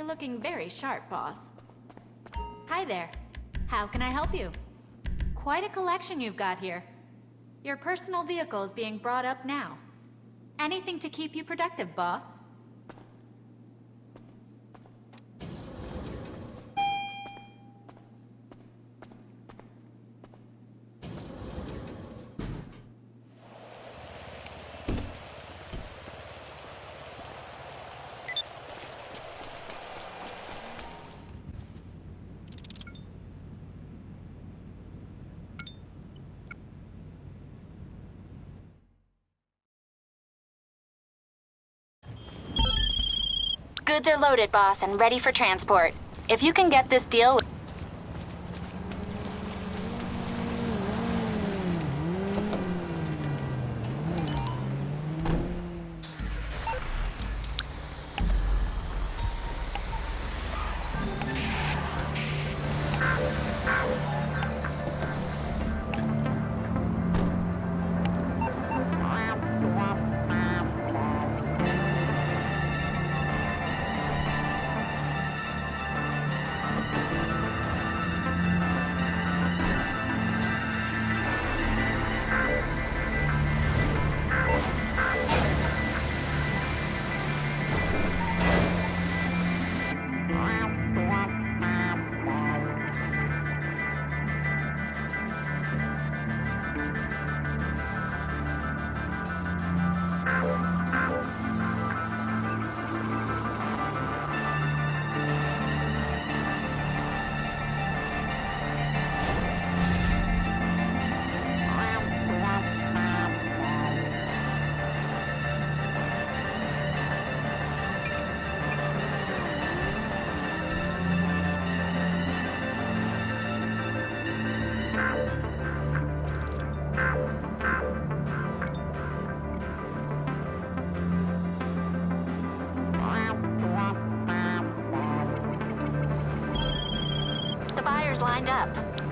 You're looking very sharp, boss. Hi there. How can I help you? Quite a collection you've got here. Your personal vehicle is being brought up now. Anything to keep you productive, boss. Goods are loaded, boss, and ready for transport. If you can get this deal... lined up.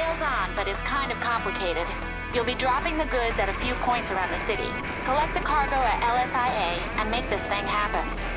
Sale's on, but it's kind of complicated. You'll be dropping the goods at a few points around the city. Collect the cargo at LSIA and make this thing happen.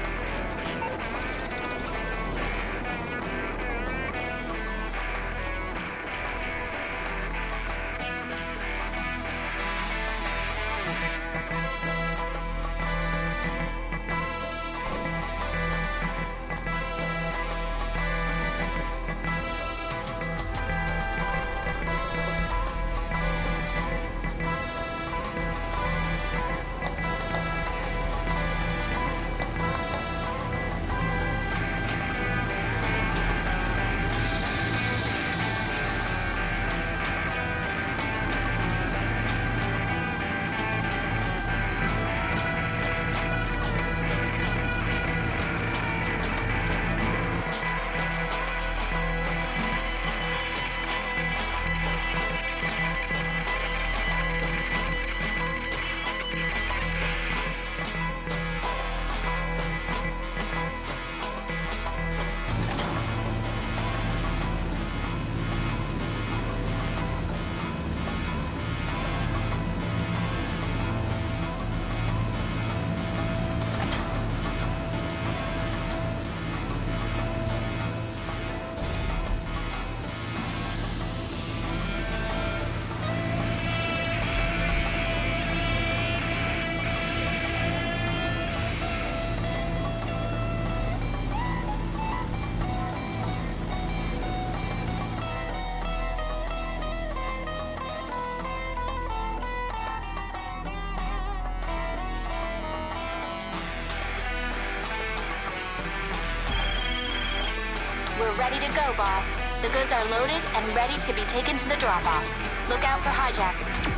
Ready to go, boss. The goods are loaded and ready to be taken to the drop-off. Look out for hijackers.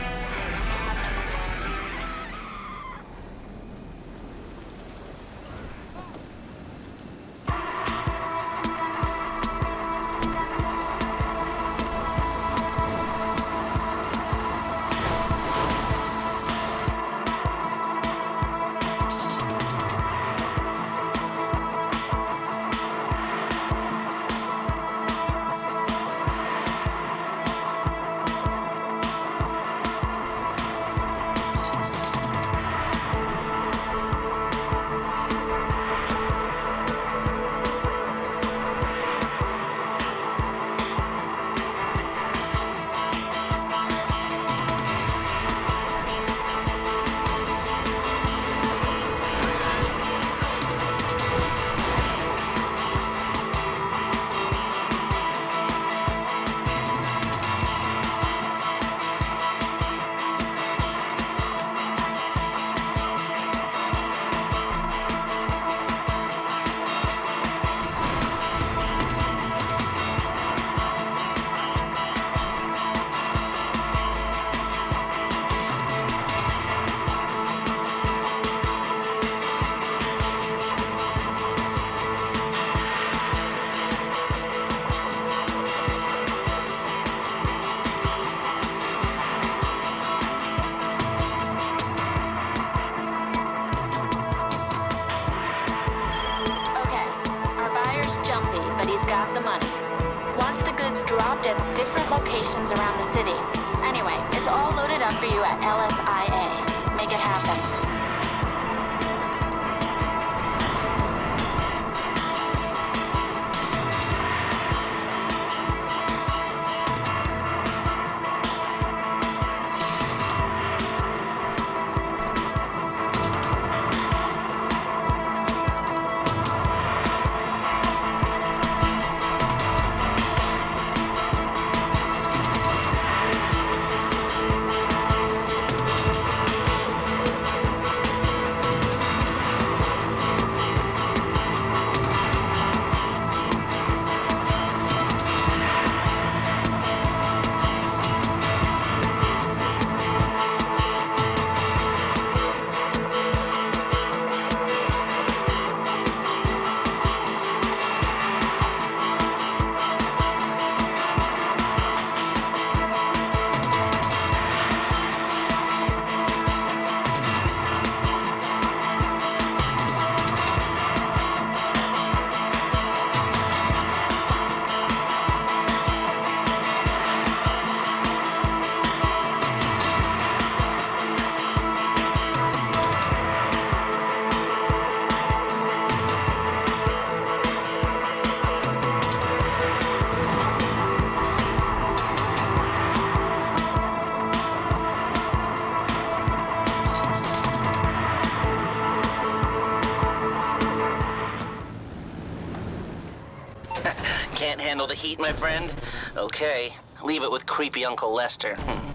Dropped at different locations around the city. Anyway, it's all loaded up for you at LSIA. Make it happen. Handle the heat, my friend? Okay, leave it with creepy Uncle Lester. Hmm.